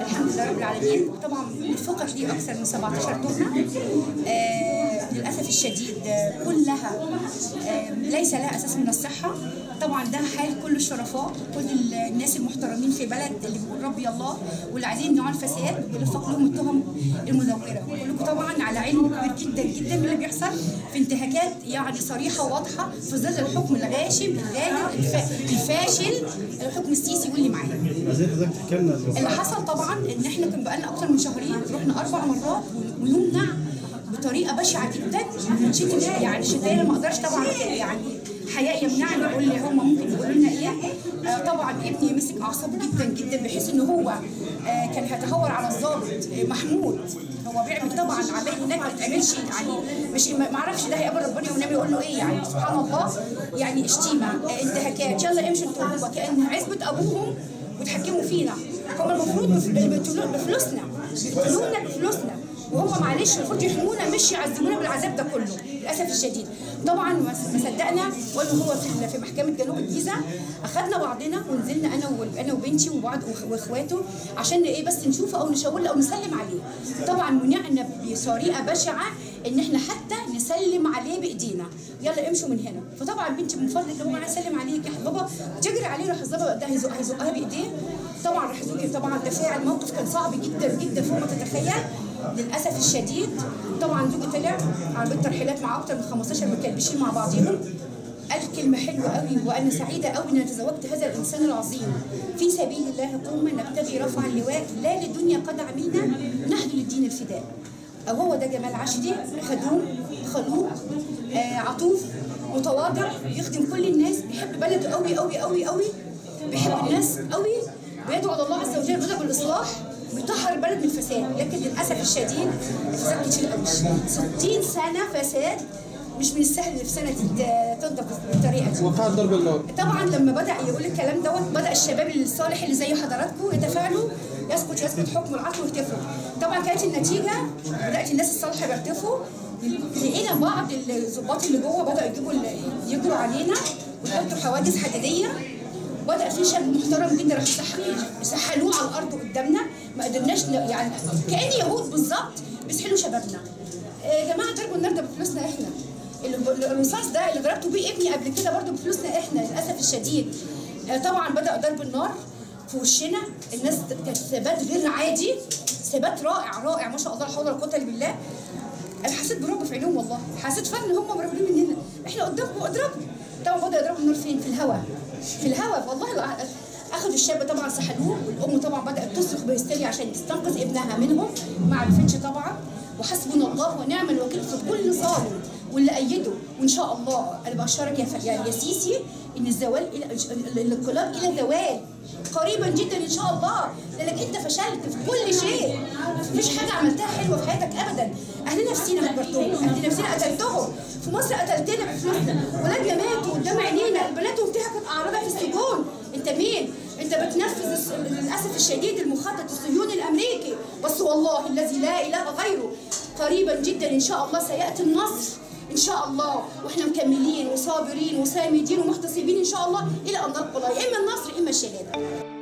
الحمد لله رب العالمين. طبعا وفقت لي أكثر من 17 تهمه آه للأسف الشديد كلها آه ليس لها أساس من الصحة. طبعا ده حال كل الشرفاء كل الناس المحترمين في بلد اللي بيقول ربي الله واللي عايزين يمنعوا الفساد ويلفق لهم التهم المزوره كلكم طبعا علم كبير جدا جدا باللي بيحصل في انتهاكات يعني صريحة وواضحة في ظل الحكم الغاشم الغادر الف- الفاشل الحكم السيسي واللي معاه. اللي حصل طبعا إن إحنا كان بقالنا أكتر من شهرين رحنا أربع مرات ويمنع بطريقة بشعة جدا. شتم يعني شتايم ما أقدرش طبعا يعني حياء يمنعني أقول لي هم ممكن يقولوا لنا إيه. آه طبعا ابني مسك أعصابه جدا جدا بحيث إن هو آه كان هيتهور على الضابط آه محمود. هو بيعمل طبعا عمال هناك ما يتعملش يعني مش ما أعرفش ده هيقابل ربنا والنبي يقول له إيه يعني سبحان الله يعني شتيمه آه انتهاكات. يلا امشوا أنتوا هو كان عزبة ابوهم وتحكموا فينا. هم المفروض بفلوسنا. بيقتلونا بفلوسنا. وهم معلش المفروض يحمونا مش يعذبونا بالعذاب ده كله. للأسف الشديد. طبعا ما صدقنا وانه هو في محكمة جنوب الجيزة أخذنا بعضنا ونزلنا أنا أنا وبنتي وبعض وإخواته عشان إيه بس نشوفه أو نشاور أو نسلم عليه. طبعا منعنا بطريقه بشعة إن إحنا حتى نسلم عليه بإيدينا. يلا امشوا من هنا. فطبعا بنتي من فضلك لو أنا اسلم عليك. يا بابا تجري عليه راح الظابط ده هيزق هيزقها بإيديه. طبعا راح يزقها طبعا تفاعل الموقف كان صعب جدا جدا فوق ما تتخيل. للأسف الشديد طبعا زوجي طلع عربيه ترحيلات مع أكتر من 15 مكلبشين مع بعضهم قال كلمة حلوة قوي وأنا سعيدة قوي إن أنا تزوجت هذا الإنسان العظيم. في سبيل الله قوما نبتغي رفع اللواء لا للدنيا قد عملنا نحن للدين الفداء. أو هو ده جمال عشدي خدوم خلوق آه عطوف متواضع يخدم كل الناس بيحب بلده قوي قوي قوي قوي بيحب الناس قوي بيدعو الله عز وجل بدأ بالإصلاح. بيطهر البلد من الفساد لكن للأسف الشديد الفساد كتير قوي. 60 سنة فساد مش من السهل في سنة تت- تنضف بالطريقة دي وقع ضرب النار. طبعا لما بدأ يقول الكلام دوت بدأ الشباب الصالح اللي زي حضراتكم يتفاعلوا يسقط يسقط حكم العقل ويهتفوا طبعا كانت النتيجة بدأت الناس الصالحة بيهتفوا لقينا بعض الظباط اللي جوه بدأوا يجيبوا يجروا علينا ويحطوا حواجز حديدية. بدا في شاب محترم جدا راح يسحلوه على الأرض قدامنا ما قدرناش يعني كان يهود بالظبط بيسحلوا شبابنا. يا جماعة ضربوا النار ده بفلوسنا إحنا. ال- الرصاص ده اللي ضربته بيه ابني قبل كده برضه بفلوسنا إحنا للأسف الشديد. آه، طبعا بدأ ضرب النار في وشنا. الناس كانت ثبات غير عادي. ثبات رائع رائع ما شاء الله لا حول ولا قوة إلا بالله. أنا حسيت برعب في عينيهم والله. حسيت فعلا إن هم مرعوبين مننا. إحنا قدامكم اضربوا طبعا بدأوا يضربوا النار فين في الهواء في الهواء والله أخذوا الشاب طبعا سحلوه والأم طبعا بدأت تصرخ بهستيريا عشان تستنقذ ابنها منهم ما عرفتش طبعا. وحسبنا الله ونعم الوكيل في كل ظالم واللي أيده. وإن شاء الله أنا بشارك يا يا سيسي إن الزوال إلى الانقلاب إلى الزوال قريبا جدا إن شاء الله. لأنك أنت فشلت في كل شيء. مفيش حاجة عملتها حلوة في حياتك ابدا. اهلنا في سينا هجرتهم اهلنا في سينا قتلتهم. في مصر قتلتنا بفلوسنا ولادنا ماتوا الشديد المخطط الصهيوني الأمريكي. بس والله الذي لا إله غيره. قريبا جدا إن شاء الله سيأتي النصر. إن شاء الله. وإحنا مكملين وصابرين وسامدين ومحتسبين إن شاء الله إلى أن نلقى الله يا إما النصر يا إما الشهادة.